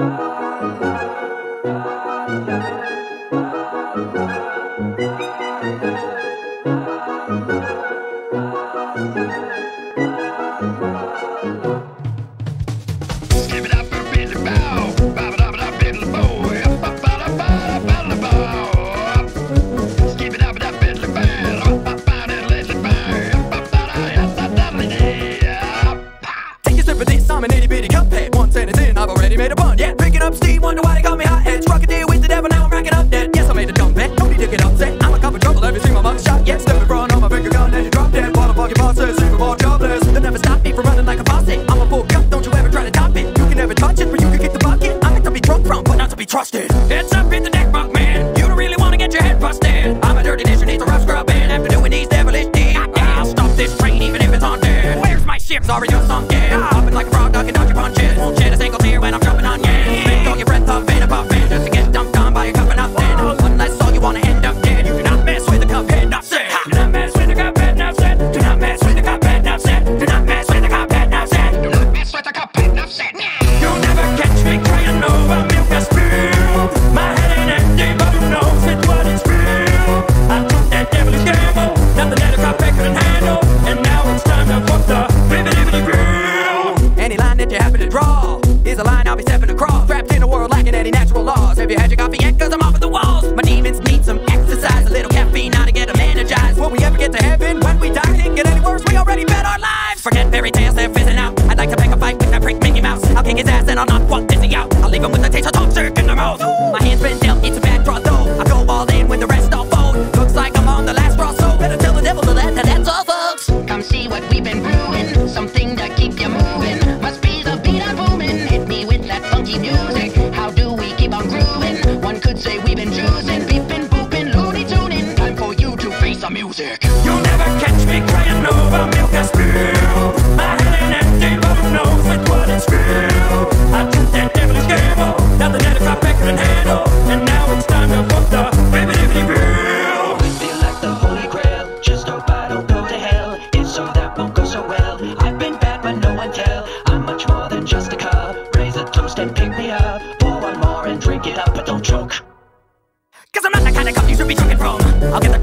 Thank you. not to be trusted. It's up in the neck, my man. You don't really wanna get your head busted. I'll be stepping across. Trapped in a world lacking any natural laws. Have you had your coffee yet? Cause I'm off of the walls. My demons need some exercise, a little caffeine now to get them energized. Will we ever get to heaven? When we die, Can't get any worse. We already bet our lives. Forget fairy tales, they're fizzing out. I'd like to pick a fight with that prick Mickey Mouse. I'll kick his ass and I'll knock one dizzy out. I'll leave him with a taste of top in their mouth. You'll never catch me crying over milk I spill. I had an empty bottle, no fit what it's real. I took that devil's gamble, now the net I back and handle, and now it's time to book the bill. Feel like the holy grail, just to hell. If so, that won't go so well. I've been bad, but no one tell. I'm much more than just a. Raise a toast and pick me up. Pour one more and drink it up, but don't. Cause I'm not the kind of cop you should be drinking from. I'll get the